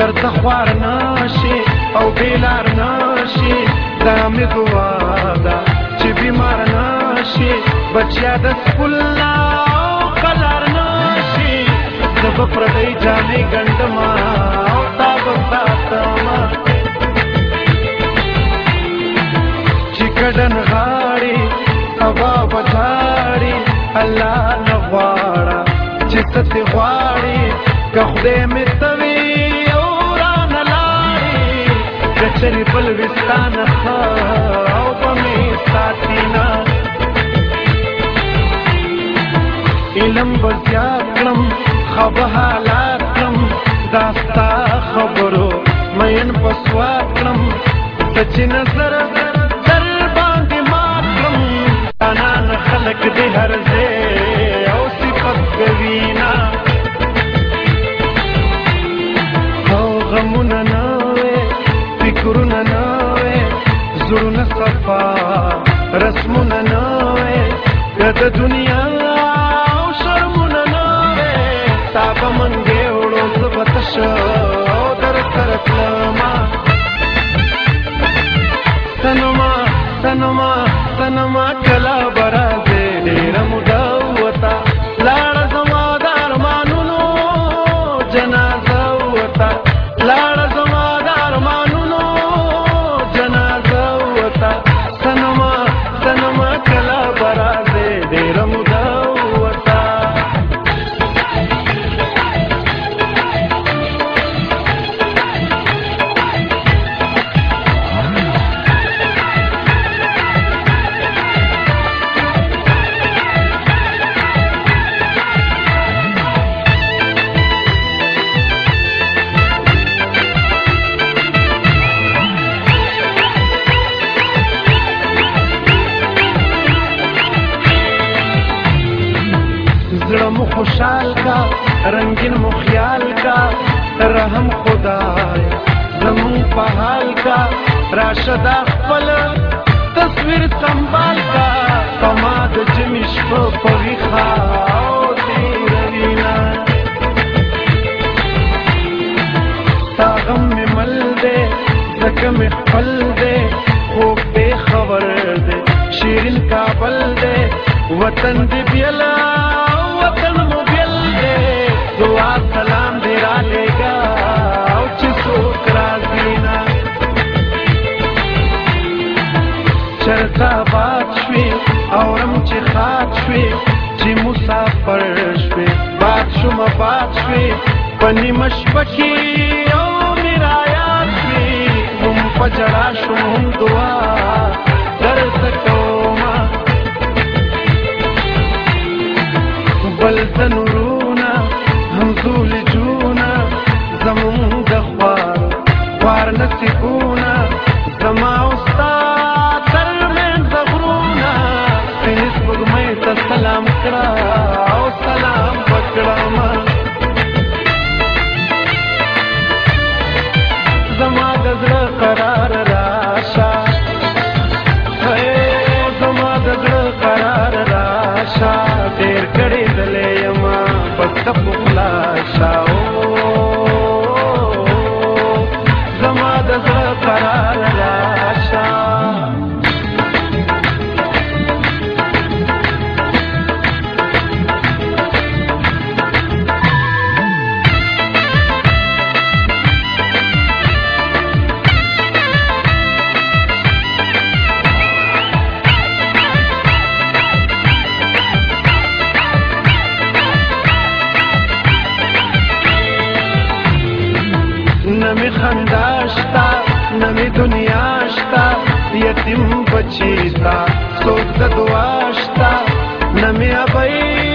چرته خوار نشي او بیلار نشي دا مې دعا ده چې بیمار نشي بچیا د سکولا او کلار نشي د په پردې جامې ګندما او تا به ساتما چې کډن غاړي هوا بچاړي الله نه غواړه چې ست غواړي که خدای مې توي ګرځي بل وستان او په می ساتینا علم بیا کړم خو حالات کړم داستا خبرو مېن پسوا کړم سچ نظر در باندې ما کړم انا خلق دې هر ځای رسمونه رنگین مو خیال کا رحم خدای زمون په حال کا راشد خپل تصویر سنبال کا تما د جمیش په پریخا غم می مل دے زکم خپل دے خوب بے خبر دے شیرین کابل دے وطن دی بیلا وطن څه باد شوي اورم چې خات شوي چې مسافر شوي باد شومه باد شوي په نیمه شپه کې او مې رایاد شوي هم په ژړا شوم هم دعا درته کومه بل څه القرار العشاق نمی خنداشتا نمی دنیا شتا یتیم بچی تا سوک دا دعا شتا نمی ابئی